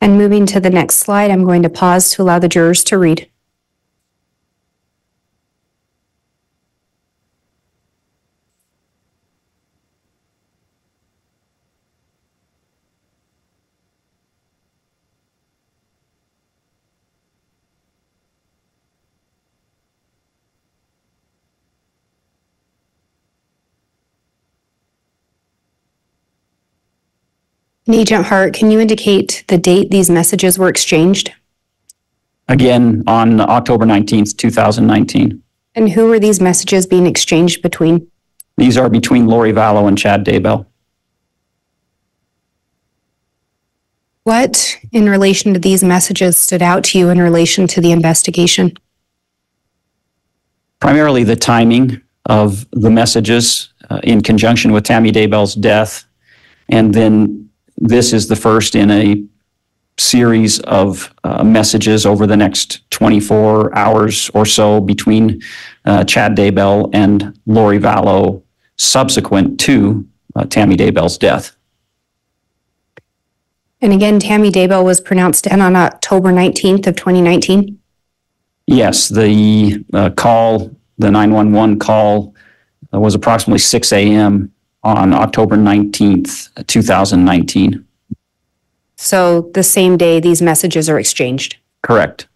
And moving to the next slide, I'm going to pause to allow the jurors to read. And Agent Hart, can you indicate the date these messages were exchanged? Again, on October 19th, 2019. And who were these messages being exchanged between? These are between Lori Vallow and Chad Daybell. What in relation to these messages stood out to you in relation to the investigation? Primarily the timing of the messages uh, in conjunction with Tammy Daybell's death. And then this is the first in a series of uh, messages over the next 24 hours or so between uh, Chad Daybell and Lori Vallow subsequent to uh, Tammy Daybell's death. And again, Tammy Daybell was pronounced dead on October 19th of 2019. Yes, the uh, call, the 911 call uh, was approximately 6 a.m. on October 19th, 2019. So the same day these messages are exchanged. Correct.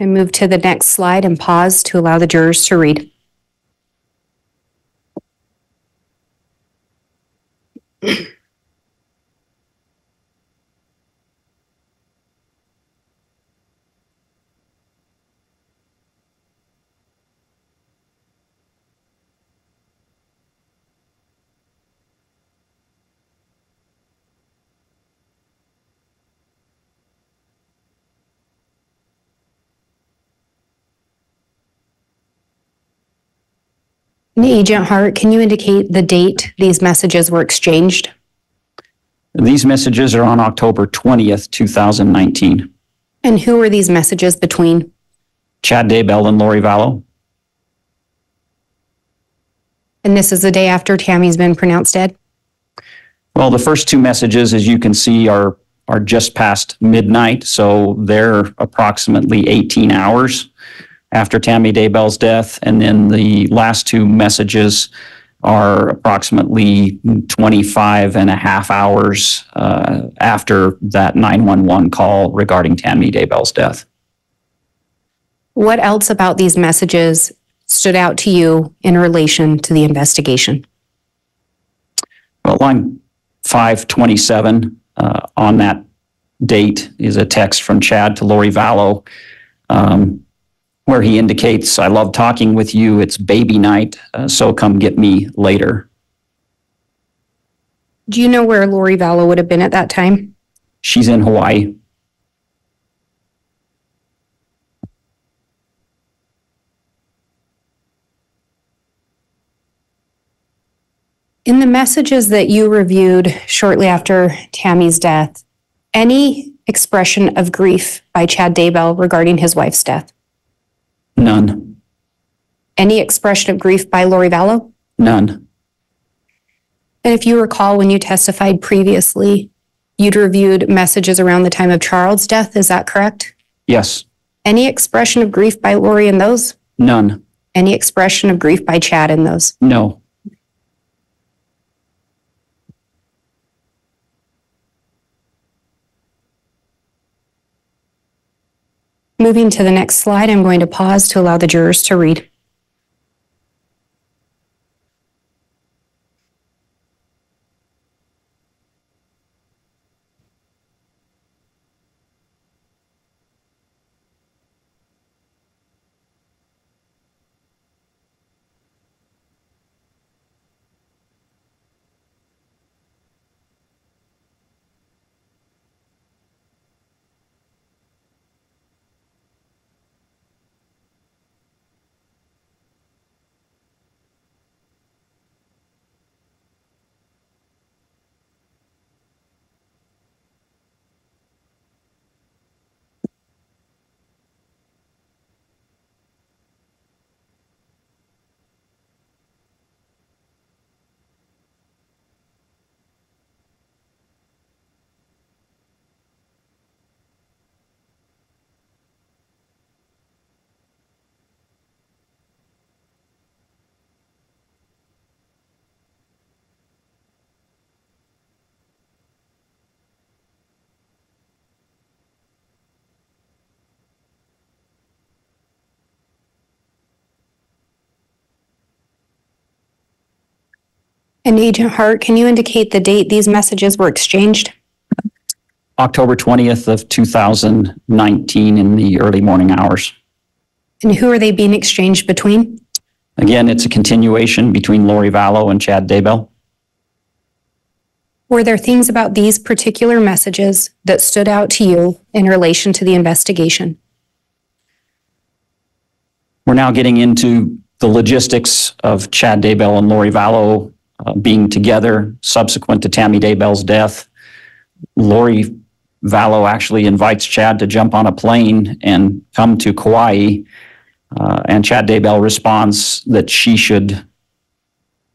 And move to the next slide and pause to allow the jurors to read. Agent Hart, can you indicate the date these messages were exchanged? These messages are on October 20th, 2019. And who were these messages between? Chad Daybell and Lori Vallow. And this is the day after Tammy's been pronounced dead? Well, the first two messages, as you can see, are are just past midnight, so they're approximately 18 hours after Tammy Daybell's death. And then the last two messages are approximately 25 and a half hours uh, after that 911 call regarding Tammy Daybell's death. What else about these messages stood out to you in relation to the investigation? Well, line 527 uh, on that date is a text from Chad to Lori Vallow. Um, where he indicates, I love talking with you. It's baby night, uh, so come get me later. Do you know where Lori Vallow would have been at that time? She's in Hawaii. In the messages that you reviewed shortly after Tammy's death, any expression of grief by Chad Daybell regarding his wife's death? None. Any expression of grief by Lori Vallow? None. And if you recall, when you testified previously, you'd reviewed messages around the time of Charles' death, is that correct? Yes. Any expression of grief by Lori in those? None. Any expression of grief by Chad in those? No. Moving to the next slide, I'm going to pause to allow the jurors to read. And Agent Hart, can you indicate the date these messages were exchanged? October 20th of 2019 in the early morning hours. And who are they being exchanged between? Again, it's a continuation between Lori Vallow and Chad Daybell. Were there things about these particular messages that stood out to you in relation to the investigation? We're now getting into the logistics of Chad Daybell and Lori Vallow uh, being together subsequent to Tammy Daybell's death. Lori Vallow actually invites Chad to jump on a plane and come to Kauai. Uh, and Chad Daybell responds that she should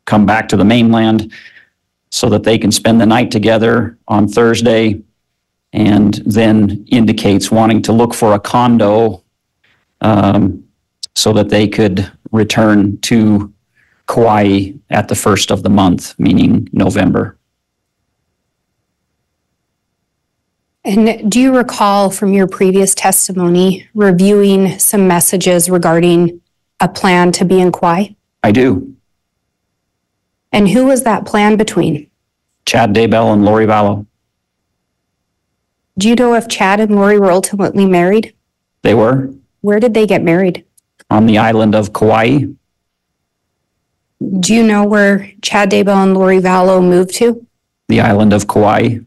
come back to the mainland so that they can spend the night together on Thursday and then indicates wanting to look for a condo um, so that they could return to Kauai at the first of the month, meaning November. And do you recall from your previous testimony reviewing some messages regarding a plan to be in Kauai? I do. And who was that plan between? Chad Daybell and Lori Vallow. Do you know if Chad and Lori were ultimately married? They were Where did they get married? on the island of Kauai. Do you know where Chad Daybell and Lori Vallow moved to? The island of Kauai.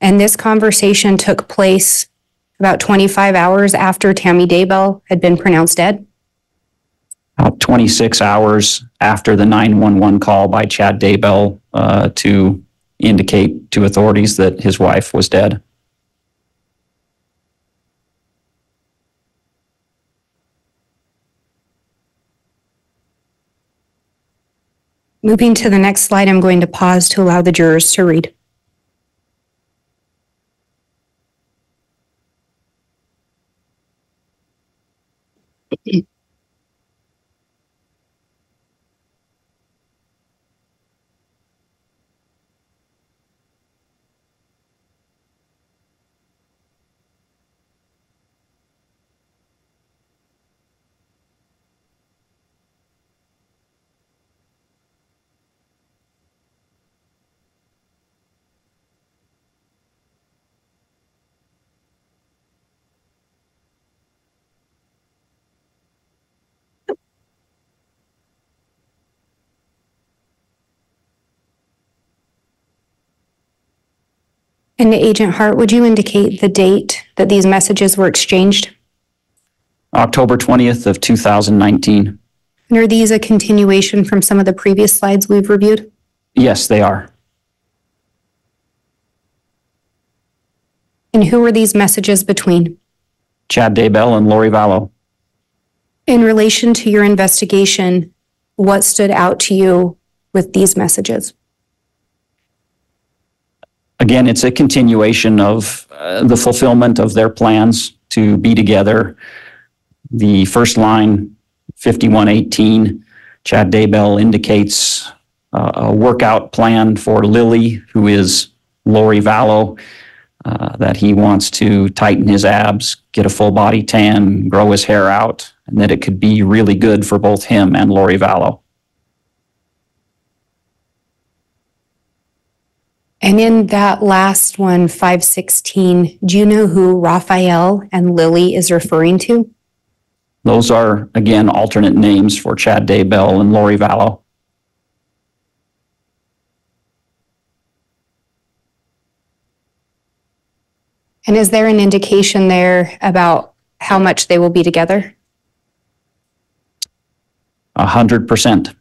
And this conversation took place about 25 hours after Tammy Daybell had been pronounced dead. About 26 hours after the 911 call by Chad Daybell uh, to indicate to authorities that his wife was dead. Moving to the next slide, I'm going to pause to allow the jurors to read. And Agent Hart, would you indicate the date that these messages were exchanged? October 20th of 2019. And are these a continuation from some of the previous slides we've reviewed? Yes, they are. And who were these messages between? Chad Daybell and Lori Vallow. In relation to your investigation, what stood out to you with these messages? Again, it's a continuation of uh, the fulfillment of their plans to be together. The first line, 5118, Chad Daybell indicates uh, a workout plan for Lily, who is Lori Vallow, uh, that he wants to tighten his abs, get a full body tan, grow his hair out, and that it could be really good for both him and Lori Vallow. And in that last one, 516, do you know who Raphael and Lily is referring to? Those are, again, alternate names for Chad Daybell and Lori Vallow. And is there an indication there about how much they will be together? A hundred percent.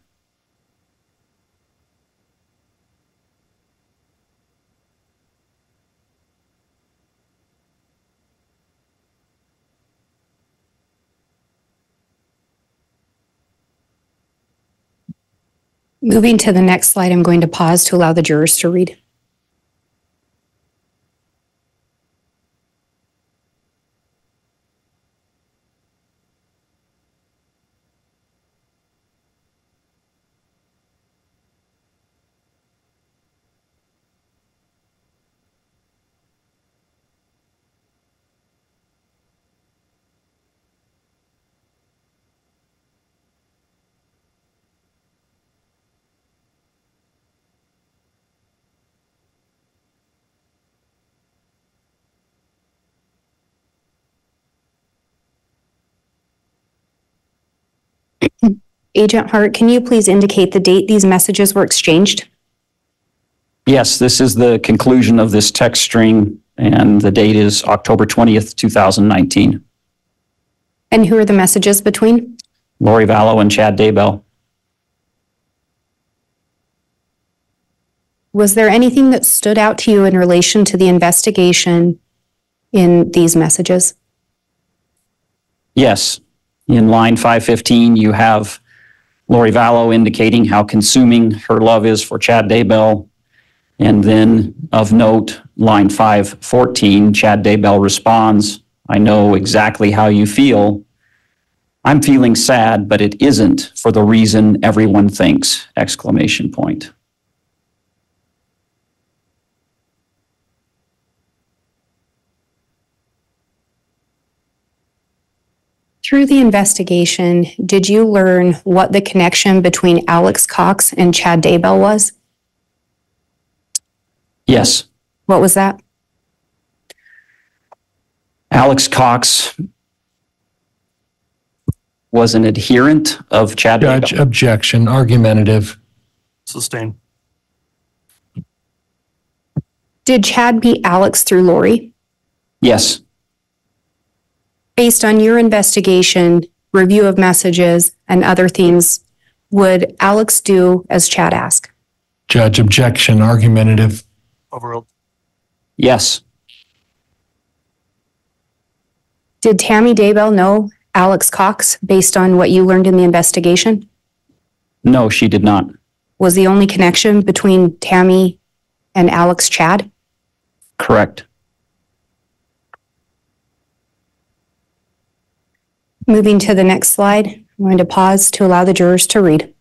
Moving to the next slide, I'm going to pause to allow the jurors to read. Agent Hart, can you please indicate the date these messages were exchanged? Yes, this is the conclusion of this text string, and the date is October 20th, 2019. And who are the messages between? Lori Vallow and Chad Daybell. Was there anything that stood out to you in relation to the investigation in these messages? Yes. In line 515, you have Lori Vallow indicating how consuming her love is for Chad Daybell. And then of note, line 514, Chad Daybell responds, I know exactly how you feel. I'm feeling sad, but it isn't for the reason everyone thinks, exclamation point. Through the investigation, did you learn what the connection between Alex Cox and Chad Daybell was? Yes, What was that? Alex Cox was an adherent of Chad Judge, Daybell. objection, argumentative. Sustain. Did Chad meet Alex through Lori? Yes, Based on your investigation, review of messages, and other themes, would Alex do as Chad asked? Judge, objection, argumentative. Overruled. yes, Did Tammy Daybell know Alex Cox based on what you learned in the investigation? no, she did not. Was the only connection between Tammy and Alex Chad? Correct. Moving to the next slide, I'm going to pause to allow the jurors to read.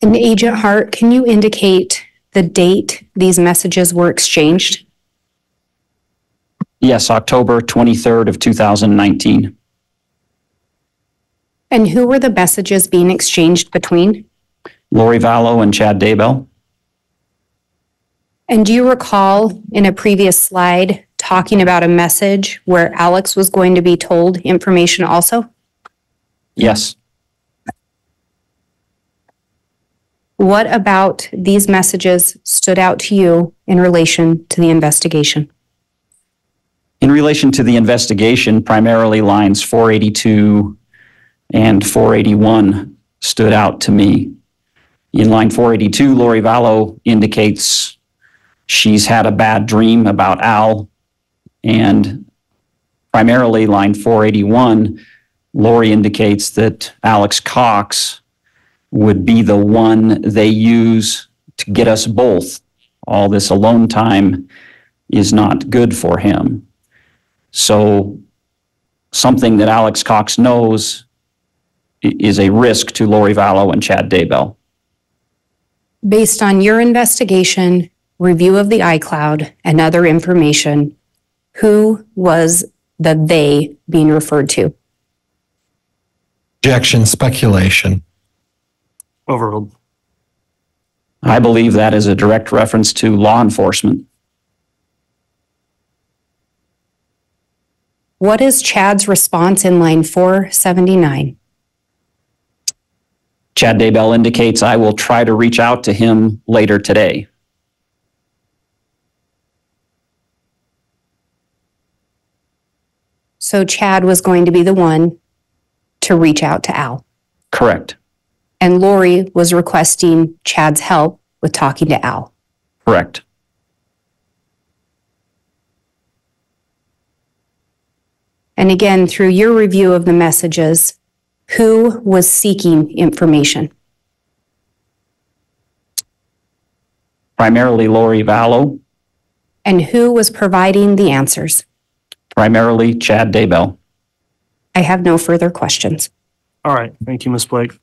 And Agent Hart, can you indicate the date these messages were exchanged? Yes, October 23rd of 2019. And who were the messages being exchanged between? Lori Vallow and Chad Daybell. And do you recall in a previous slide talking about a message where Alex was going to be told information also? Yes, What about these messages stood out to you in relation to the investigation? in relation to the investigation, primarily lines 482 and 481 stood out to me. In line 482, Lori Vallow indicates she's had a bad dream about Al. And primarily line 481, Lori indicates that Alex Cox would be the one they use to get us both. All this alone time is not good for him. So something that Alex Cox knows is a risk to Lori Vallow and Chad Daybell. Based on your investigation, review of the iCloud, and other information, who was the "they" being referred to? Objection, speculation. Overruled. I believe that is a direct reference to law enforcement. What is Chad's response in line 479? Chad Daybell indicates I will try to reach out to him later today. So Chad was going to be the one to reach out to Al. Correct. And Lori was requesting Chad's help with talking to Al. Correct. And again, through your review of the messages, who was seeking information? Primarily Lori Vallow, And who was providing the answers? primarily Chad Daybell. I have no further questions. All right, thank you, Ms. Blake.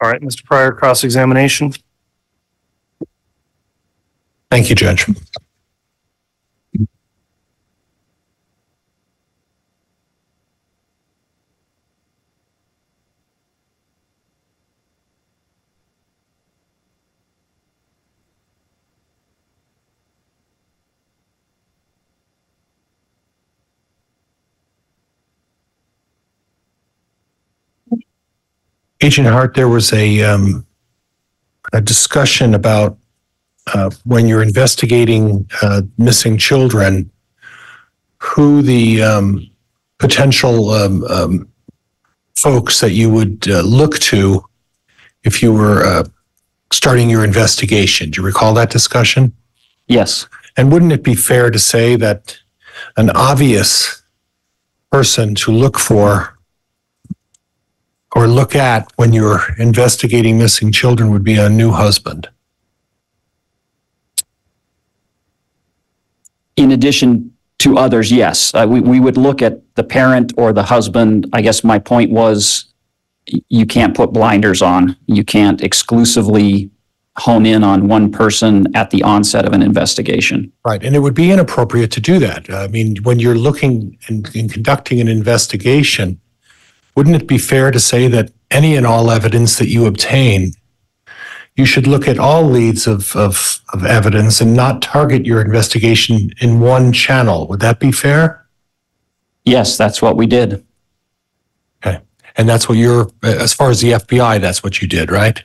All right, Mr. Prior, cross-examination. Thank you, Judge. Agent Hart, there was a, um, a discussion about uh, when you're investigating uh, missing children, who the um, potential um, um, folks that you would uh, look to if you were uh, starting your investigation. Do you recall that discussion? Yes, And wouldn't it be fair to say that an obvious person to look for or look at when you're investigating missing children would be a new husband? in addition to others, yes. Uh, we, we would look at the parent or the husband. I guess my point was you can't put blinders on. You can't exclusively hone in on one person at the onset of an investigation. Right, and it would be inappropriate to do that. I mean, when you're looking and, and conducting an investigation, wouldn't it be fair to say that any and all evidence that you obtain, you should look at all leads of, of, of evidence and not target your investigation in one channel? Would that be fair? Yes, that's what we did. Okay. And that's what you're, as far as the FBI, that's what you did, right?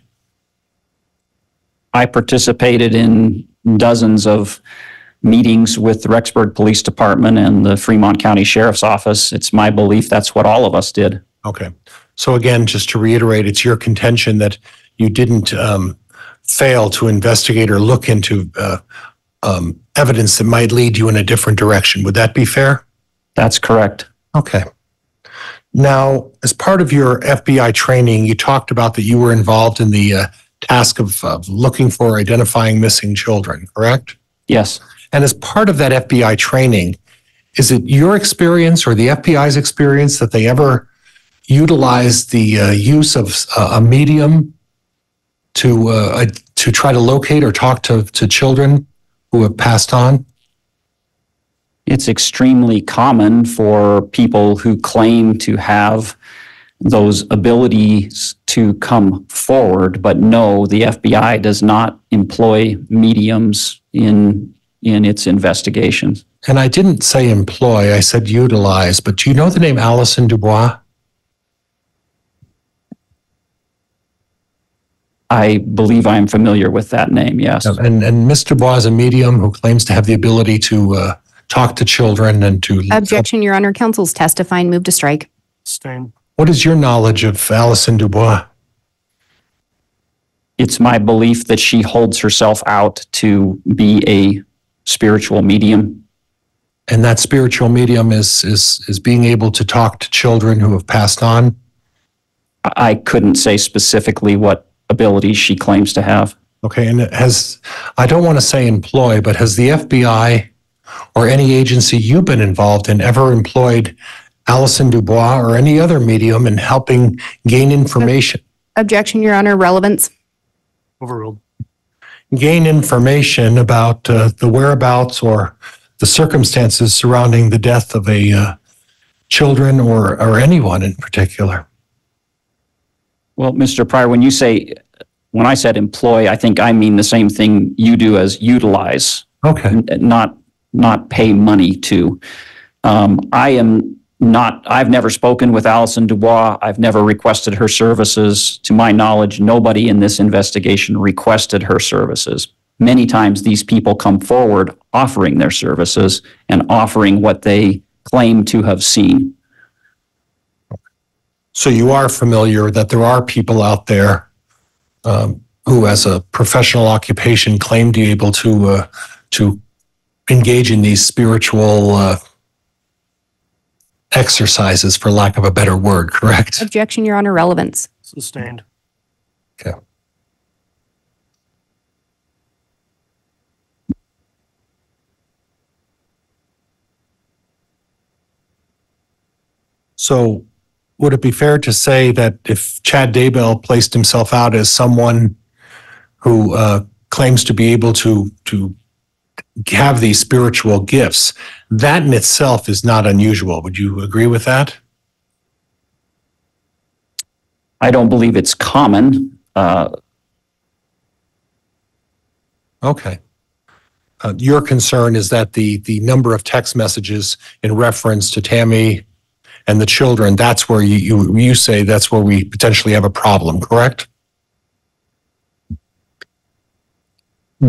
I participated in dozens of meetings with the Rexburg Police Department and the Fremont County Sheriff's Office. It's my belief that's what all of us did. Okay. So again, just to reiterate, it's your contention that you didn't um, fail to investigate or look into uh, um, evidence that might lead you in a different direction. Would that be fair? That's correct. Okay. Now, as part of your FBI training, you talked about that you were involved in the uh, task of, of looking for identifying missing children, correct? Yes. And as part of that FBI training, is it your experience or the FBI's experience that they ever utilized the uh, use of uh, a medium to uh, to try to locate or talk to, to children who have passed on? It's extremely common for people who claim to have those abilities to come forward, but no, the FBI does not employ mediums in in its investigations. And I didn't say employ, I said utilize, but do you know the name Allison Dubois? I believe I am familiar with that name, yes. And, and Ms. Dubois is a medium who claims to have the ability to uh, talk to children and to. Objection, Your Honor. Counsel's testifying. Move to strike. Sustain. What is your knowledge of Allison Dubois? It's my belief that she holds herself out to be a spiritual medium. And that spiritual medium is, is, is being able to talk to children who have passed on? I I couldn't say specifically what abilities she claims to have. Okay, and has, I don't want to say employ, but has the FBI or any agency you've been involved in ever employed Allison Dubois or any other medium in helping gain information? Objection, Your Honor. Relevance. Overruled. Gain information about uh, the whereabouts or the circumstances surrounding the death of a uh, children or, or anyone in particular. Well, Mr. Prior, when you say, when I said employ, I think I mean the same thing you do as utilize, Okay, not, not pay money to. Um, I am not, I've never spoken with Allison Dubois. I've never requested her services. To my knowledge, nobody in this investigation requested her services. Many times, these people come forward offering their services and offering what they claim to have seen. So you are familiar that there are people out there um, who, as a professional occupation, claim to be able to uh, to engage in these spiritual uh, exercises, for lack of a better word. Correct? Objection, Your Honor, relevance. Sustained. Okay. So would it be fair to say that if Chad Daybell placed himself out as someone who uh, claims to be able to to have these spiritual gifts, that in itself is not unusual? Would you agree with that? I don't believe it's common. Uh, Okay. Uh, Your concern is that the, the number of text messages in reference to Tammy and the children, that's where you, you, you say that's where we potentially have a problem, correct?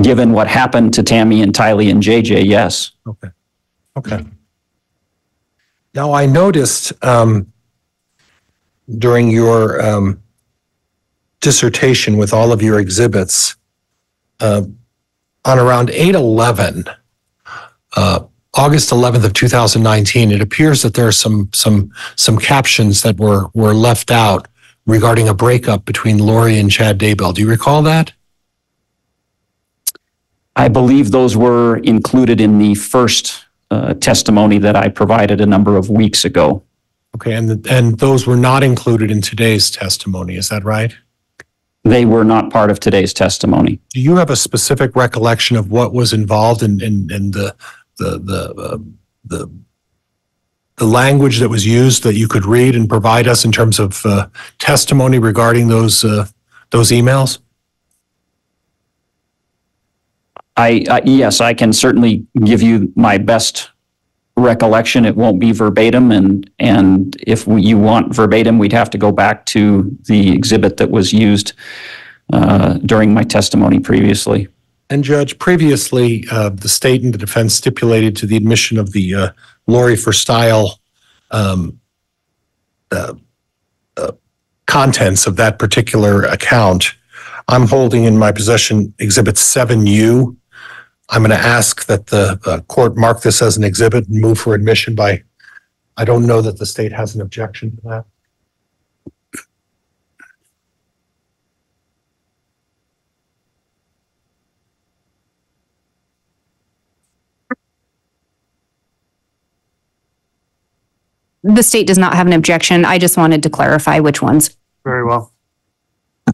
given what happened to Tammy and Tylee and JJ, yes. Okay. Okay. Now, I noticed um, during your um, dissertation with all of your exhibits, uh, on around 8/11, uh, August 11th of 2019, it appears that there are some some some captions that were were left out regarding a breakup between Lori and Chad Daybell. Do you recall that? I believe those were included in the first uh, testimony that I provided a number of weeks ago. Okay, and and those were not included in today's testimony. Is that right? They were not part of today's testimony. Do you have a specific recollection of what was involved in, in, in the, the, the, uh, the, the language that was used that you could read and provide us in terms of uh, testimony regarding those, uh, those emails? I, I, yes, I can certainly give you my best recollection. It won't be verbatim, and, and if we- you want verbatim, we'd have to go back to the exhibit that was used uh, during my testimony previously. And Judge, previously, uh, the state and the defense stipulated to the admission of the uh, Lori for Style um, uh, uh, contents of that particular account. I'm holding in my possession Exhibit 7U. I'm going to ask that the uh, court mark this as an exhibit and move for admission by, I don't know that the state has an objection to that. The state does not have an objection. I just wanted to clarify which ones. Very well.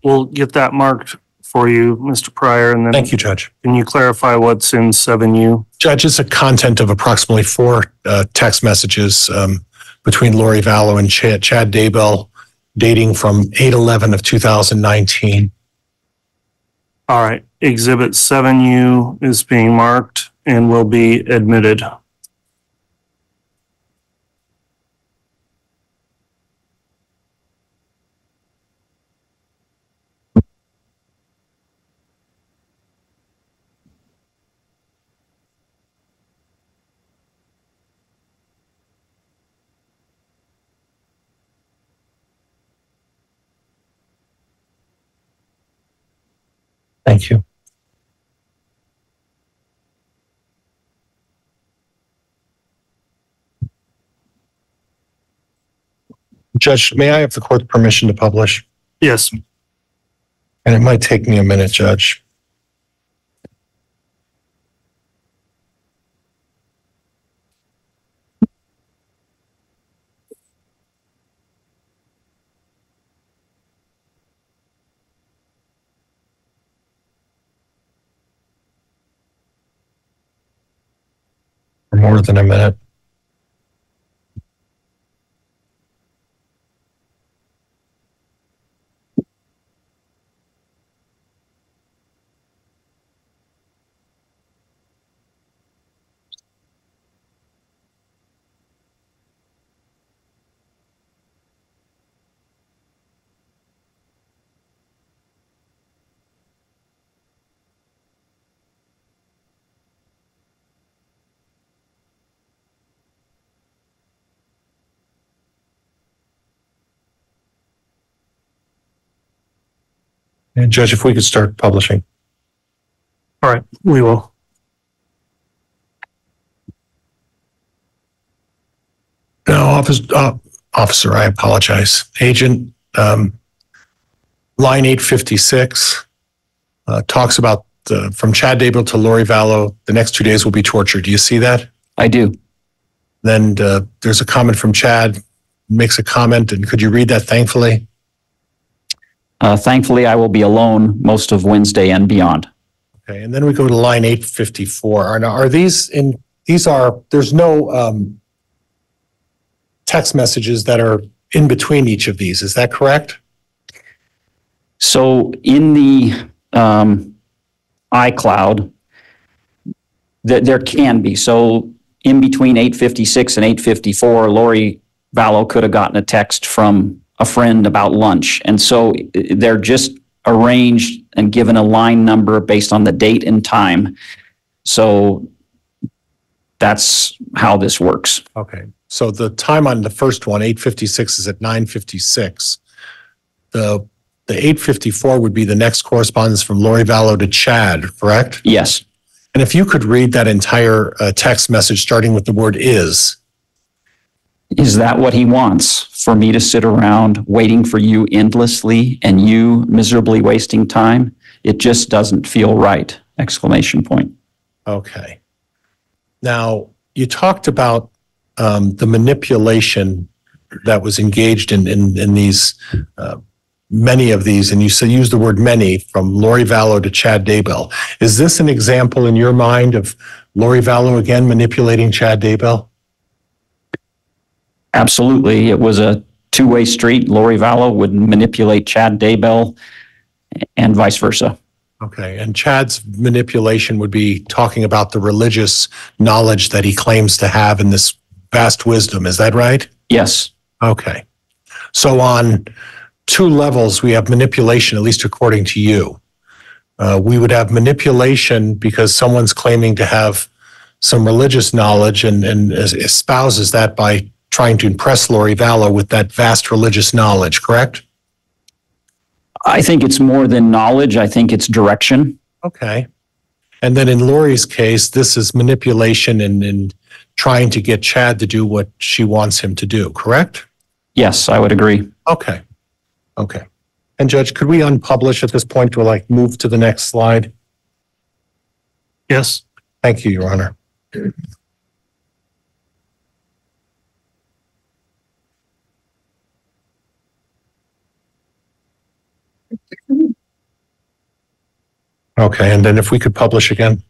We'll get that marked for you, Mr. Prior, and then Thank you, Judge. can you clarify what's in seven U? Judge, it's a content of approximately four uh, text messages um, between Lori Vallow and Chad, Chad Daybell dating from 8/11 of 2019. All right, exhibit seven U is being marked and will be admitted. Thank you. Judge, may I have the court's permission to publish? Yes, And it might take me a minute, Judge. More than a minute. And Judge, if we could start publishing. All right, we will. No, officer, uh, officer, I apologize. Agent, um, line eight fifty-six, uh, talks about the, from Chad Daybell to Lori Vallow, the next two days will be torture. Do you see that? I do. Then, uh, there's a comment from Chad, makes a comment, and could you read that thankfully? Uh, thankfully, I will be alone most of Wednesday and beyond. Okay, and then we go to line eight fifty-four. Are, now, are these in, these are, there's no, um, text messages that are in between each of these. Is that correct? So in the um, iCloud, that there can be. So in between 856 and 854, Lori Vallow could have gotten a text from a friend about lunch. And so they're just arranged and given a line number based on the date and time. So that's how this works. Okay, so the time on the first one, eight fifty-six, is at nine fifty-six. The, the eight fifty-four would be the next correspondence from Lori Vallow to Chad, correct? Yes. And if you could read that entire uh, text message starting with the word is, Is that what he wants? For me to sit around waiting for you endlessly and you miserably wasting time? It just doesn't feel right! Exclamation point. okay. Now, you talked about um, the manipulation that was engaged in, in, in these, uh, many of these, and you said, use the word many, from Lori Vallow to Chad Daybell. Is this an example in your mind of Lori Vallow again manipulating Chad Daybell? Absolutely. It was a two-way street. Lori Vallow would manipulate Chad Daybell and vice versa. Okay, and Chad's manipulation would be talking about the religious knowledge that he claims to have in this vast wisdom. Is that right? Yes, Okay. So on two levels, we have manipulation, at least according to you. Uh, we would have manipulation because someone's claiming to have some religious knowledge and, and espouses that by trying to impress Lori Vallow with that vast religious knowledge, correct? I think it's more than knowledge. I think it's direction. Okay. And then in Lori's case, this is manipulation and, and trying to get Chad to do what she wants him to do, correct? Yes, I would agree. Okay. Okay. And Judge, could we unpublish at this point to like move to the next slide? Yes, Thank you, Your Honor. Okay, and then if we could publish again?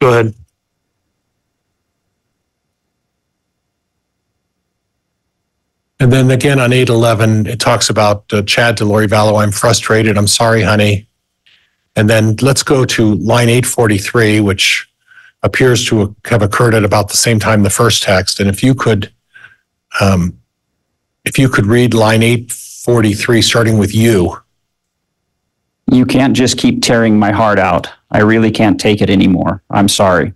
go ahead. And then again on eight eleven, it talks about uh, Chad to Lori Vallow. I'm frustrated. I'm sorry, honey. And then let's go to line eight forty three, which appears to have occurred at about the same time the first text. And if you could, um, if you could read line eight forty three, starting with you. You can't just keep tearing my heart out. I really can't take it anymore. I'm sorry.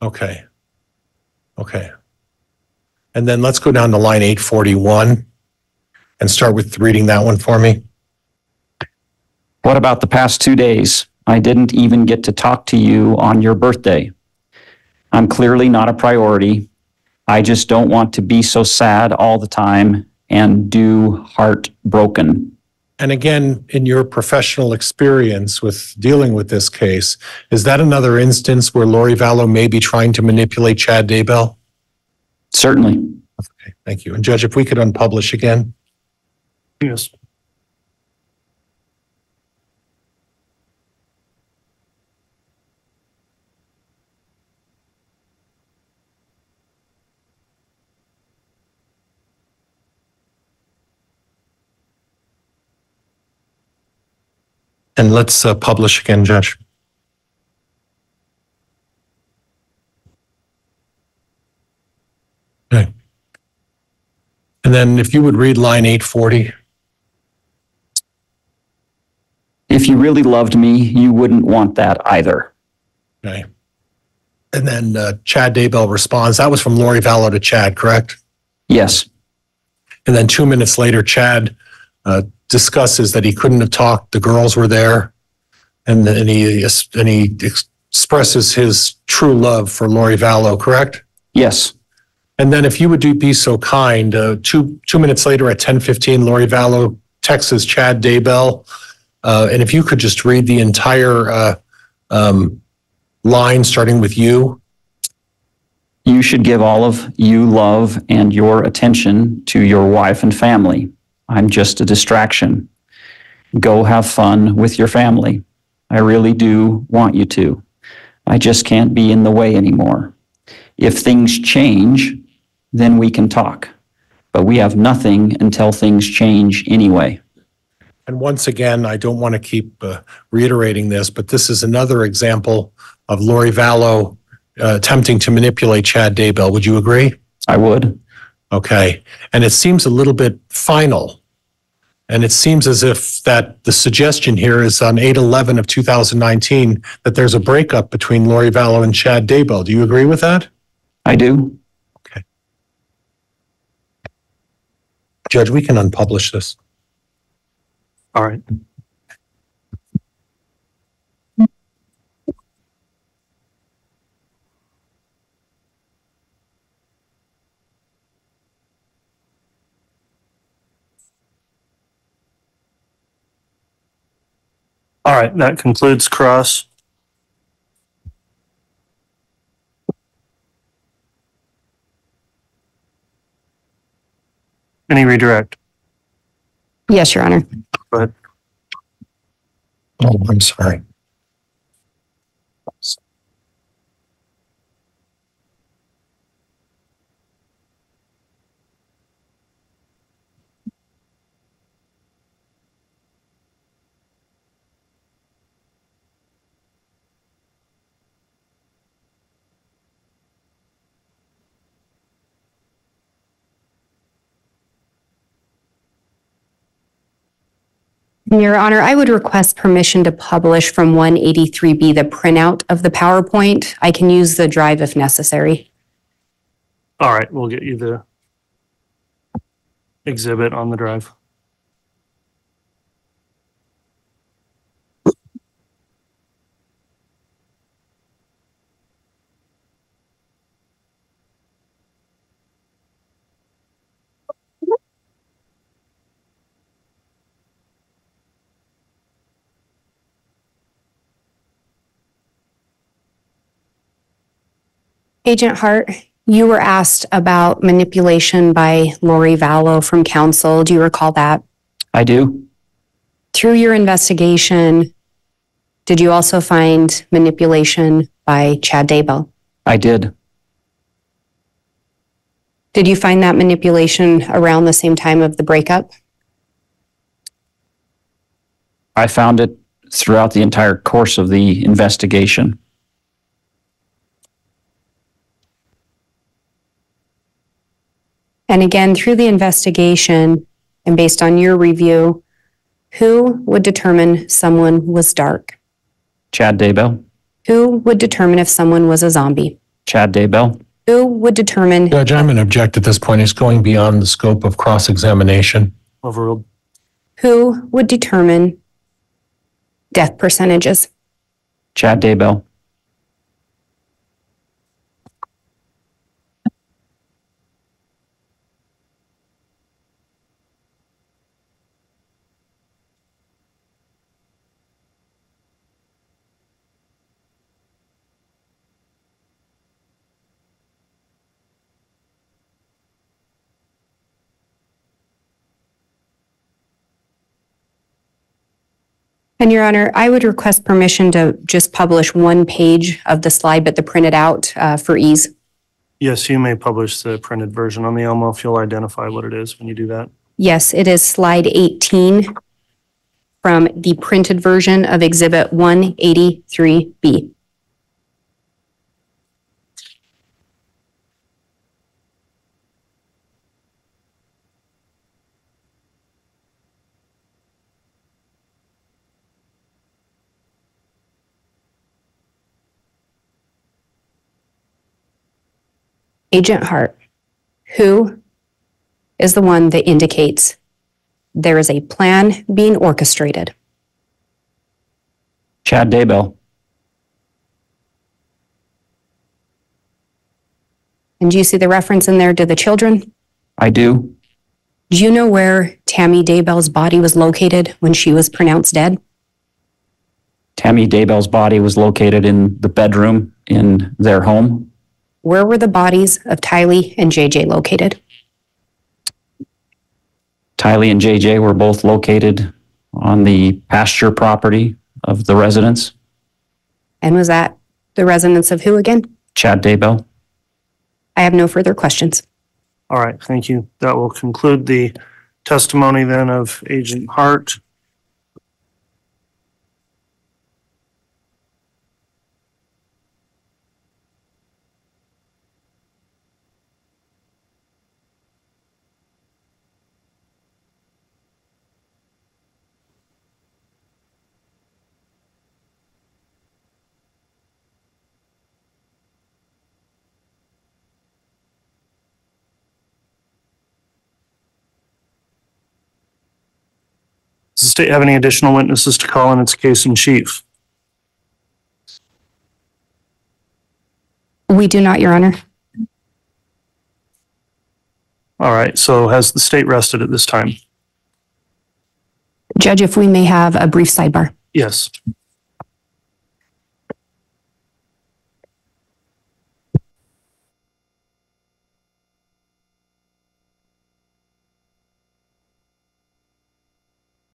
Okay. Okay. And then let's go down to line eight forty-one and start with reading that one for me. What about the past two days? I didn't even get to talk to you on your birthday. I'm clearly not a priority. I just don't want to be so sad all the time and do heartbroken. And again, in your professional experience with dealing with this case, is that another instance where Lori Vallow may be trying to manipulate Chad Daybell? Certainly. Okay, thank you. And Judge, if we could unpublish again? Yes. And let's uh, publish again, Judge. Okay. And then if you would read line 840. If you really loved me, you wouldn't want that either. Okay. And then uh, Chad Daybell responds, that was from Lori Vallow to Chad, correct? Yes, And then two minutes later, Chad uh, discusses that he couldn't have talked, the girls were there. And then he, and he expresses his true love for Lori Vallow, correct? Yes, And then if you would do, be so kind, uh, two, two minutes later at ten fifteen, Lori Vallow texts Chad Daybell. Uh, and if you could just read the entire, uh, um, line starting with you. you should give all of you love and your attention to your wife and family. I'm just a distraction. Go have fun with your family. I really do want you to. I just can't be in the way anymore. If things change, then we can talk. But we have nothing until things change anyway. And once again, I don't want to keep uh, reiterating this, but this is another example of Lori Vallow uh, attempting to manipulate Chad Daybell. Would you agree? I would. Okay. And it seems a little bit final. And it seems as if that the suggestion here is on 8/11 of 2019 that there's a breakup between Lori Vallow and Chad Daybell. Do you agree with that? I do. Okay. Judge, we can unpublish this. All right. All right, that concludes cross. Any redirect? Yes, Your Honor. Oh, I'm sorry. Your Honor, I would request permission to publish from 183B the printout of the PowerPoint. I can use the drive if necessary. All right, we'll get you the exhibit on the drive. Agent Hart, you were asked about manipulation by Lori Vallow from counsel. Do you recall that? I do. Through your investigation, did you also find manipulation by Chad Daybell? I did. Did you find that manipulation around the same time of the breakup? I found it throughout the entire course of the investigation. And again, through the investigation and based on your review, who would determine someone was dark? Chad Daybell. Who would determine if someone was a zombie? Chad Daybell. Who would determine Judge, I'm going to object at this point. It's going beyond the scope of cross-examination. Overruled. who would determine death percentages? Chad Daybell. And Your Honor, I would request permission to just publish one page of the slide, but to print it out uh, for ease. Yes, you may publish the printed version on the Elmo if you'll identify what it is when you do that. Yes, it is slide 18 from the printed version of Exhibit 183B. Agent Hart, who is the one that indicates there is a plan being orchestrated. Chad Daybell, And do you see the reference in there to the children? I do. Do you know where Tammy Daybell's body was located when she was pronounced dead? Tammy Daybell's body was located in the bedroom in their home. Where were the bodies of Tylee and JJ located? Tylee and JJ were both located on the pasture property of the residence. And was that the residence of who again? Chad Daybell. I have no further questions. All right, thank you. That will conclude the testimony then of Agent Hart. Does the state have any additional witnesses to call in its case in chief? We do not, Your Honor. All right, so has the state rested at this time? Judge, if we may have a brief sidebar. Yes.